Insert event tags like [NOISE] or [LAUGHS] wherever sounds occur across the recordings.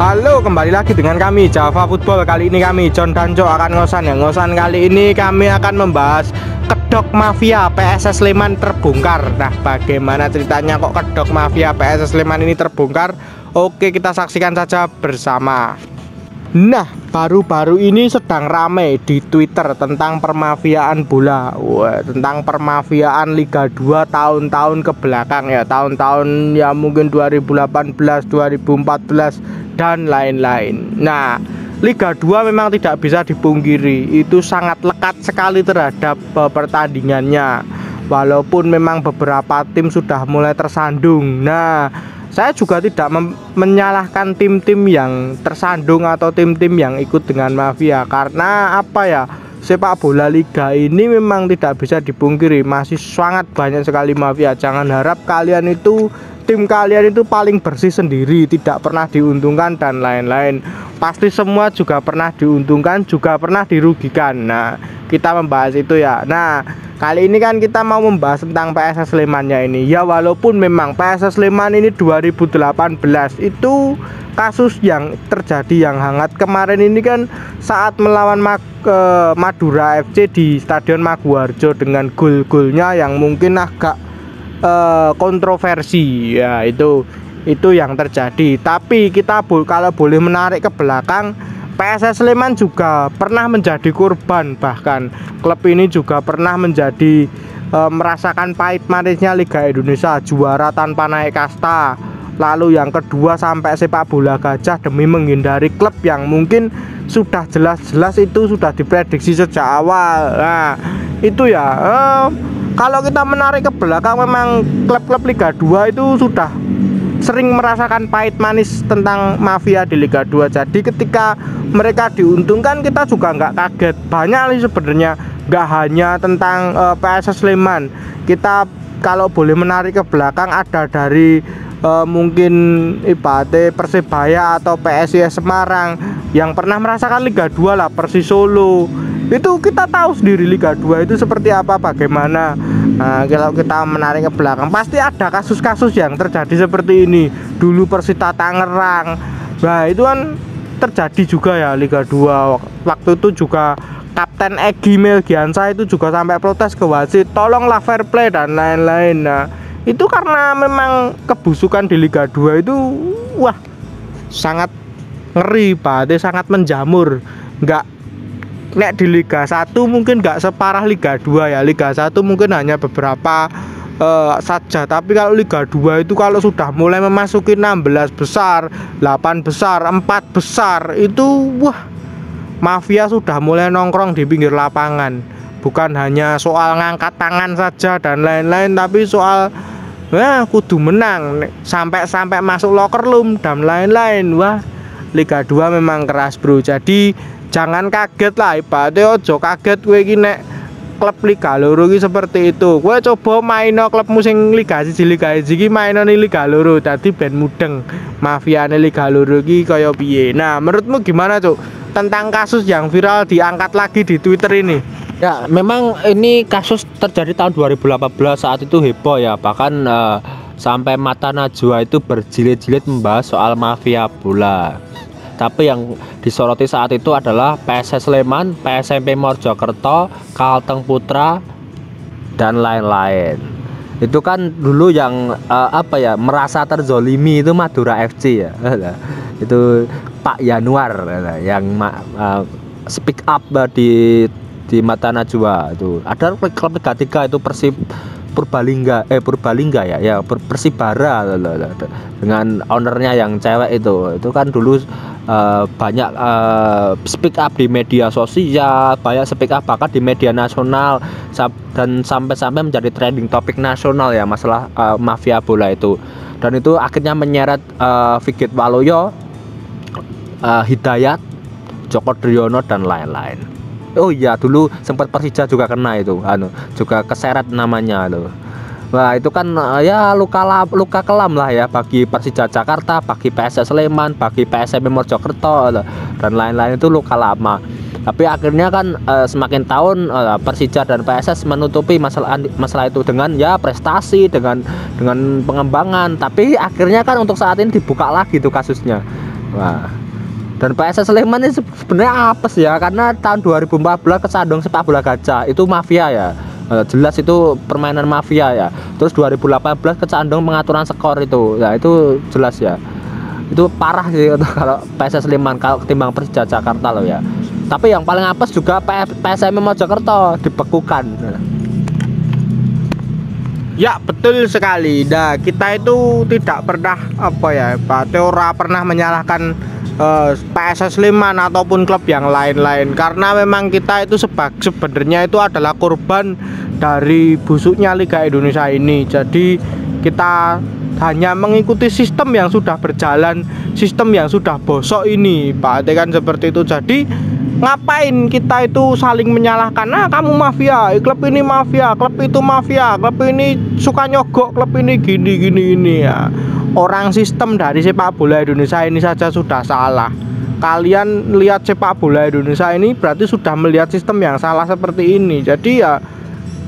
Halo, kembali lagi dengan kami Java Football. Kali ini kami John Danco akan ngosan ya. Ngosan kali ini kami akan membahas kedok mafia PSS Sleman terbongkar. Nah, bagaimana ceritanya kok kedok mafia PSS Sleman ini terbongkar? Oke, kita saksikan saja bersama. Nah, baru-baru ini sedang ramai di Twitter tentang permafiaan bola. Wah, tentang permafiaan Liga 2 tahun-tahun ke belakang ya, tahun-tahun ya mungkin 2018, 2014 dan lain-lain. Nah, Liga 2 memang tidak bisa dipungkiri, itu sangat lekat sekali terhadap uh, pertandingannya. Walaupun memang beberapa tim sudah mulai tersandung. Nah, saya juga tidak menyalahkan tim-tim yang tersandung atau tim-tim yang ikut dengan mafia. Karena apa ya? Sepak bola liga ini memang tidak bisa dipungkiri. Masih sangat banyak sekali mafia. Jangan harap kalian itu tim kalian itu paling bersih sendiri tidak pernah diuntungkan dan lain-lain. Pasti semua juga pernah diuntungkan juga pernah dirugikan. Nah kita membahas itu ya. Nah Kali ini kan kita mau membahas tentang PSS Slemannya ini. Ya walaupun memang PSS Sleman ini 2018 itu kasus yang terjadi yang hangat kemarin ini kan saat melawan Mag, Madura FC di Stadion Maguwarjo dengan gol-golnya yang mungkin agak eh, kontroversi ya itu itu yang terjadi. Tapi kita kalau boleh menarik ke belakang PSS Sleman juga pernah menjadi korban bahkan klub ini juga pernah menjadi e, merasakan pahit manisnya Liga Indonesia juara tanpa naik kasta. Lalu yang kedua sampai sepak bola gajah demi menghindari klub yang mungkin sudah jelas-jelas itu sudah diprediksi sejak awal. Nah itu ya e, kalau kita menarik ke belakang memang klub-klub Liga 2 itu sudah sering merasakan pahit manis tentang mafia di Liga 2 jadi ketika mereka diuntungkan kita juga nggak kaget. Banyak nih sebenarnya nggak hanya tentang uh, eh, PSS Sleman. Kita kalau boleh menarik ke belakang ada dari uh, mungkin Ibate Persebaya atau PSIS Semarang yang pernah merasakan Liga 2 lah Persis Solo. Itu kita tahu sendiri Liga 2 itu seperti apa bagaimana nah, kalau kita menarik ke belakang pasti ada kasus-kasus yang terjadi seperti ini. Dulu Persita Tangerang. Nah itu kan terjadi juga ya Liga 2 waktu itu juga Kapten Egi Melgiansa itu juga sampai protes ke wasit tolonglah fair play dan lain-lain. Nah itu karena memang kebusukan di Liga 2 itu wah sangat ngeri pak. Sangat menjamur. Nggak nek di Liga 1 mungkin nggak separah Liga 2 ya. Liga 1 mungkin hanya beberapa uh, saja. Tapi kalau Liga 2 itu kalau sudah mulai memasuki 16 besar 8 besar 4 besar itu wah mafia sudah mulai nongkrong di pinggir lapangan. Bukan hanya soal ngangkat tangan saja dan lain-lain tapi soal wah kudu menang. Sampai sampai masuk locker room dan lain-lain wah Liga 2 memang keras bro. Jadi jangan kaget lah ibaratnya ojo kaget gue gini klub Liga Loro iki seperti itu. Gue coba maino klub musim Liga Siji Liga Siji iki maino Liga Loro dadi ben mudeng mafiane Liga Loro iki kaya piye. Nah, menurutmu gimana, Cuk? Tentang kasus yang viral diangkat lagi di Twitter ini. Ya, memang ini kasus terjadi tahun 2018 saat itu heboh ya. Bahkan uh, sampai mata Najwa itu berjilid-jilid membahas soal mafia bola tapi yang disoroti saat itu adalah PSS Sleman, PSMP Mojokerto, Kalteng Putra dan lain-lain. Itu kan dulu yang uh, apa ya merasa terzolimi itu Madura FC ya. [LAUGHS] itu Pak Yanuar yang uh, speak up di di mata Najwa itu. Ada klub Liga 3 itu Persib Purbalingga eh Purbalingga ya ya Persibara dengan ownernya yang cewek itu itu kan dulu uh, banyak uh, speak up di media sosial, banyak speak up bahkan di media nasional dan sampai-sampai menjadi trending topik nasional ya masalah uh, mafia bola itu. Dan itu akhirnya menyeret uh, Vigit Waloyo, uh, Hidayat, Joko Driono dan lain-lain. Oh iya dulu sempat Persija juga kena itu, anu juga keseret namanya loh. Wah itu kan eh, ya luka luka kelam lah ya bagi Persija Jakarta, bagi PSS Sleman, bagi PSM Mojokerto dan lain-lain itu luka lama. Tapi akhirnya kan uh, semakin tahun Persija dan PSS menutupi masalah masalah itu dengan ya prestasi, dengan dengan pengembangan. Tapi akhirnya kan untuk saat ini dibuka lagi tuh kasusnya Wah. Dan PSS Sleman ini sebenarnya apes ya karena tahun 2014 kesandung sepak bola gajah itu mafia ya. Eh, jelas itu permainan mafia ya. Terus 2018 kecandung pengaturan skor itu. Ya itu jelas ya. Itu parah sih [LAUGHS] kalau PSS Sleman kalau ketimbang Persija Jakarta loh ya. Tapi yang paling apes juga PSM Mojokerto dibekukan. Ya betul sekali. Nah kita itu tidak pernah apa ya Pak Teora pernah menyalahkan uh, eh, PSS Sleman ataupun klub yang lain-lain karena memang kita itu sebab sebenarnya itu adalah korban dari busuknya Liga Indonesia ini. Jadi kita hanya mengikuti sistem yang sudah berjalan, sistem yang sudah bosok ini, Pak Ate kan seperti itu. Jadi ngapain kita itu saling menyalahkan? Nah kamu mafia klub ini mafia klub itu mafia klub ini suka nyogok klub ini gini gini ini ya orang sistem dari sepak bola Indonesia ini saja sudah salah. Kalian lihat sepak bola Indonesia ini berarti sudah melihat sistem yang salah seperti ini. Jadi ya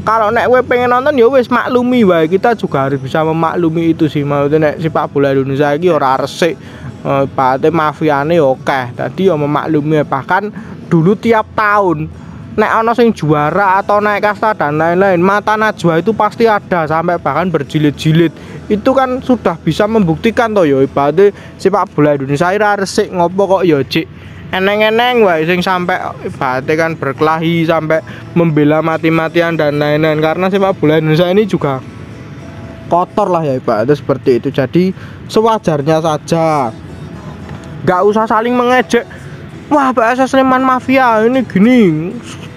kalau nek gue pengen nonton ya wes maklumi wae. Kita juga harus bisa memaklumi itu sih. Mau nek sepak bola Indonesia ini ora resik. Eh, Pak mafiane oke tadi ya memaklumi. Bahkan dulu tiap tahun nek ono sing juara atau naik kasta dan lain-lain mata najwa itu pasti ada sampai bahkan berjilid-jilid. Itu kan sudah bisa membuktikan toh yo ibadah sepak bola Indonesia ira resik. Ngopo kok yo cik eneng-eneng wae sing sampai ibadah kan berkelahi sampai membela mati-matian dan lain-lain. Karena sepak bola Indonesia ini juga kotor lah ya ibadah seperti itu. Jadi sewajarnya saja. Gak usah saling mengejek. Wah PSS Sleman mafia ini gini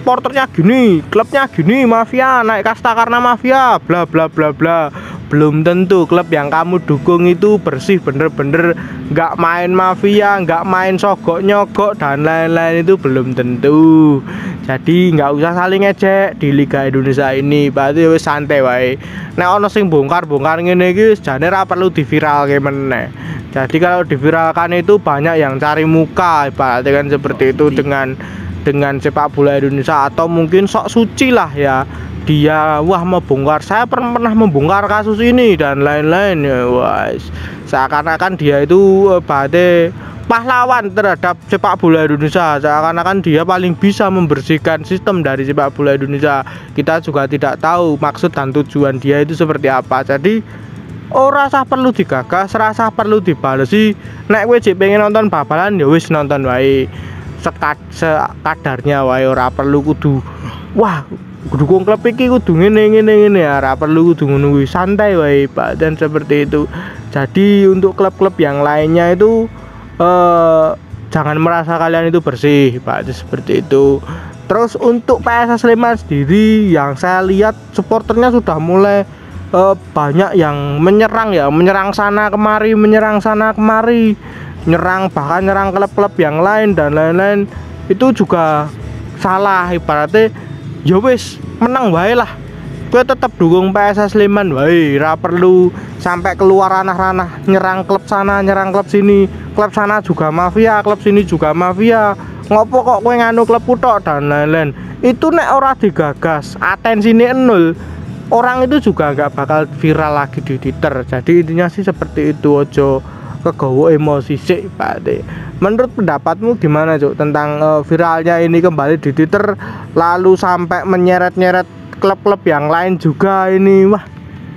supporternya gini klubnya gini mafia naik kasta karena mafia bla bla bla bla belum tentu klub yang kamu dukung itu bersih bener-bener nggak main mafia nggak main sogok nyogok dan lain-lain itu belum tentu. Jadi nggak usah saling ngecek di Liga Indonesia ini. Berarti wis santai wae. Nek ono sing bongkar-bongkar ngene iki jane ra perlu diviralke meneh. Jadi kalau diviralkan itu banyak yang cari muka ibaratnya kan seperti itu dengan dengan sepak bola Indonesia atau mungkin sok suci lah ya dia wah membongkar saya pernah membongkar kasus ini dan lain-lain ya wah seakan-akan dia itu ibaratnya pahlawan terhadap sepak bola Indonesia. Seakan-akan dia paling bisa membersihkan sistem dari sepak bola Indonesia. Kita juga tidak tahu maksud dan tujuan dia itu seperti apa. Jadi oh rasa perlu digagas rasa perlu dibalesi. Nek kowe pengen nonton babalan ya wis nonton wae. Sekat sekadarnya wae ora perlu kudu wah dukung klub iki kudu ngene ngene ngene. Ya ora perlu kudu ngono santai wae Pak. Dan seperti itu. Jadi untuk klub-klub yang lainnya itu eh, jangan merasa kalian itu bersih Pak. Seperti itu. Terus untuk PSS Sleman sendiri yang saya lihat supporternya sudah mulai uh, banyak yang menyerang ya. Menyerang sana kemari menyerang sana kemari. Nyerang bahkan nyerang klub-klub yang lain dan lain-lain. Itu juga salah. Ibaratnya ya wis menang wae lah. Gue tetap dukung PSS Sleman wae ra perlu sampai keluar ranah-ranah. Nyerang klub sana nyerang klub sini. Klub sana juga mafia klub sini juga mafia. Ngopo kok gue nganu klub kutok dan lain-lain? Itu nek ora digagas atensi ini nol orang itu juga nggak bakal viral lagi di Twitter. Jadi intinya sih seperti itu ojo kegowo emosi sih Pak De. Menurut pendapatmu gimana Cuk tentang uh, viralnya ini kembali di Twitter lalu sampai menyeret-nyeret klub-klub yang lain juga ini? Wah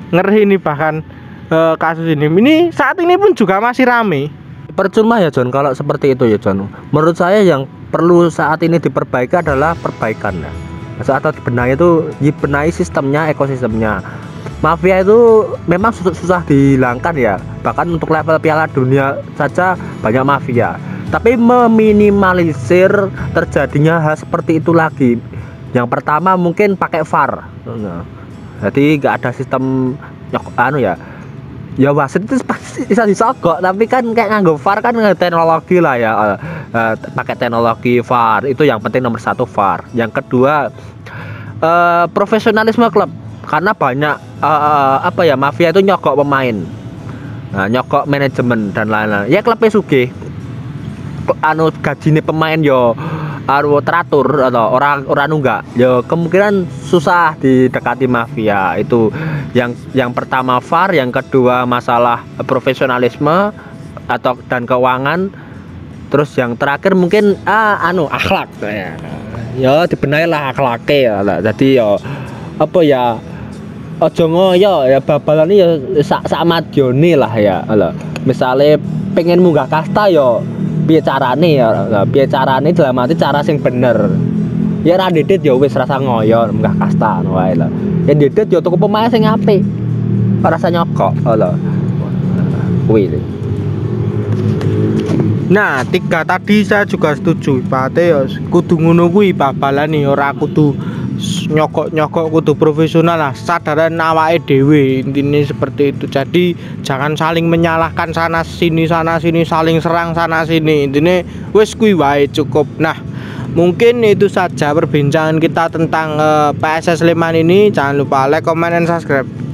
ngeri ini bahkan uh, kasus ini. Ini saat ini pun juga masih rame. Percuma ya John kalau seperti itu ya John menurut saya yang perlu saat ini diperbaiki adalah perbaikan ya atau dibenahi itu dibenahi sistemnya ekosistemnya mafia itu memang susah, susah dihilangkan ya. Bahkan untuk level piala dunia saja banyak mafia. Tapi meminimalisir terjadinya hal seperti itu lagi. Yang pertama mungkin pakai VAR. Jadi nggak ada sistem anu ya. Ya wasit itu pasti bisa disogok tapi kan kayak nganggo VAR kan teknologi lah ya. Uh, uh, pakai teknologi VAR itu yang penting nomor satu VAR. Yang kedua uh, profesionalisme klub karena banyak uh, apa ya mafia itu nyokok pemain. Nah, nyokok manajemen dan lain-lain. Ya klubnya suge anu gaji pemain yo aru teratur atau orang orang enggak ya kemungkinan susah didekati mafia. Itu yang yang pertama VAR yang kedua masalah profesionalisme atau dan keuangan. Terus yang terakhir mungkin ah anu akhlak. Ya ya dibenahi lah akhlaknya ya. Jadi ya apa ya ojo ngoyo ya babalan ya sak sak madyone lah ya. Lah misalnya pengen munggah kasta ya piye carane ya? Piye carane dalam arti cara sing bener. Ya ra dedet ya wis rasa ngoyo munggah kasta ngono wae lah. Ya dedet ya tuku pemain sing apik. Rasa nyokok lah. Kuwi lho. Nah, tiga tadi saya juga setuju. Pate ya kudu ngono kuwi babalane ora kudu nyokok-nyokok kudu profesional lah. Sadaran awake dhewe intinya seperti itu. Jadi jangan saling menyalahkan sana sini sana sini saling serang sana sini. Intinya wis kuwi wae cukup. Nah, mungkin itu saja perbincangan kita tentang eh, PSS Sleman ini. Jangan lupa like, comment, dan subscribe.